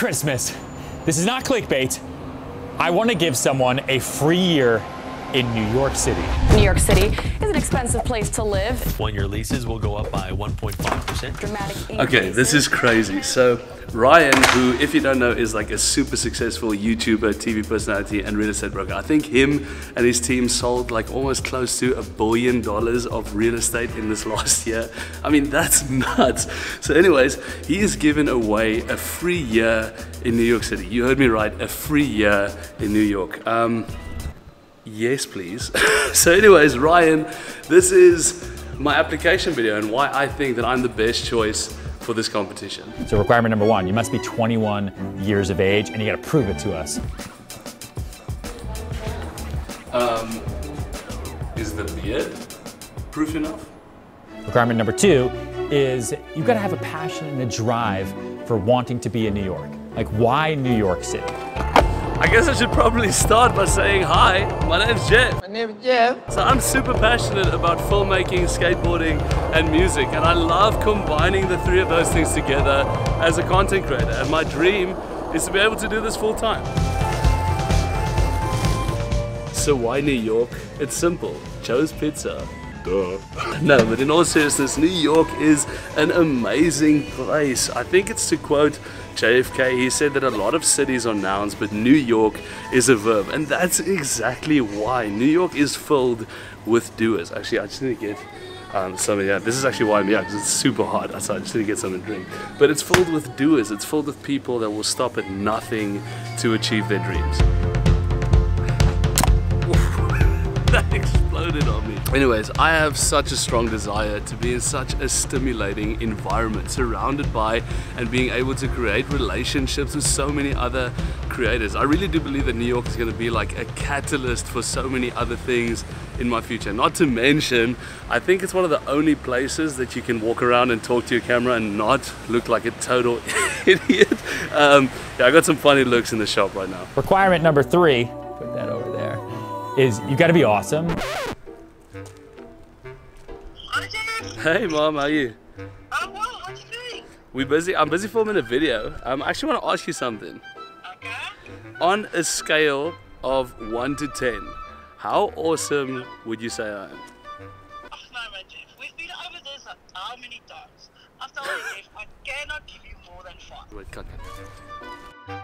Christmas. This is not clickbait. I want to give someone a free year in New York City. New York City is an expensive place to live. One-year leases will go up by 1.5%. Dramatic Okay, this is crazy. So Ryan, who, if you don't know, is like a super successful YouTuber, TV personality, and real estate broker. I think him and his team sold like almost close to a billion dollars of real estate in this last year. I mean, that's nuts. So, anyways, he is given away a free year in New York City. You heard me right, a free year in New York. Um, Yes, please. so, anyways, Ryan, this is my application video and why I think that I'm the best choice for this competition. So, requirement number one you must be 21 years of age and you got to prove it to us. Um, is the beard proof enough? Requirement number two is you got to have a passion and a drive for wanting to be in New York. Like, why New York City? I guess I should probably start by saying hi, my name's Jeff. My name is Jeff. So I'm super passionate about filmmaking, skateboarding, and music, and I love combining the three of those things together as a content creator. And my dream is to be able to do this full time. So why New York? It's simple. Joe's Pizza. Duh. No, but in all seriousness, New York is an amazing place. I think it's to quote JFK, he said that a lot of cities are nouns, but New York is a verb. And that's exactly why. New York is filled with doers. Actually, I just need to get um, something. Yeah, this is actually why I'm here, because it's super hot outside. I just need to get something to drink. But it's filled with doers. It's filled with people that will stop at nothing to achieve their dreams. Anyways, I have such a strong desire to be in such a stimulating environment, surrounded by and being able to create relationships with so many other creators. I really do believe that New York is going to be like a catalyst for so many other things in my future. Not to mention, I think it's one of the only places that you can walk around and talk to your camera and not look like a total idiot. Um, yeah, I got some funny looks in the shop right now. Requirement number three, put that over there, is you got to be awesome. Hey mom, how are you? I'm well. What do you doing? We busy? I'm busy filming a video. Um, I actually want to ask you something. Okay. On a scale of one to ten, how awesome would you say I am? Oh, no, man, Jeff. We've been over this how many times? I've told you, Jeff, I cannot give you more than five. Wait, cut that.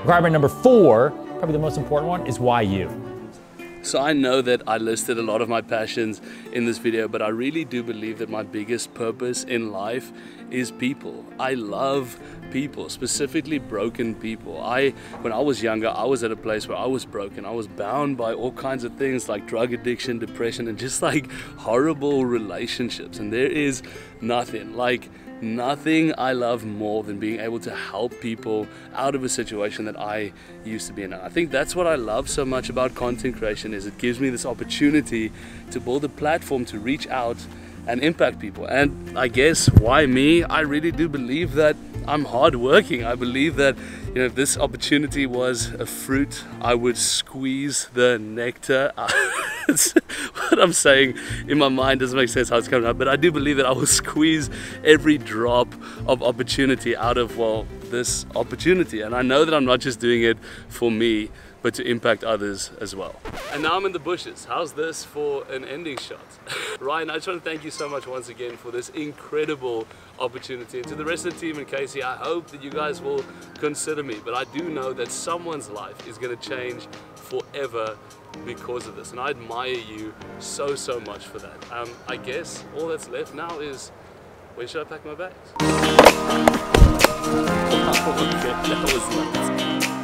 Requirement number four, probably the most important one, is why you. So I know that I listed a lot of my passions in this video, but I really do believe that my biggest purpose in life is people. I love people, specifically broken people. I, when I was younger, I was at a place where I was broken. I was bound by all kinds of things like drug addiction, depression, and just like horrible relationships. And there is nothing like nothing I love more than being able to help people out of a situation that I used to be in. I think that's what I love so much about content creation is it gives me this opportunity to build a platform to reach out and impact people. And I guess why me? I really do believe that I'm hardworking. I believe that you know if this opportunity was a fruit, I would squeeze the nectar. what I'm saying in my mind doesn't make sense how it's coming out, but I do believe that I will squeeze every drop of opportunity out of well this opportunity. And I know that I'm not just doing it for me, but to impact others as well. And now I'm in the bushes. How's this for an ending shot? Ryan, I just want to thank you so much once again for this incredible opportunity. And to the rest of the team and Casey, I hope that you guys will consider me. But I do know that someone's life is going to change forever because of this. And I admire you so, so much for that. Um, I guess all that's left now is where should I pack my bags?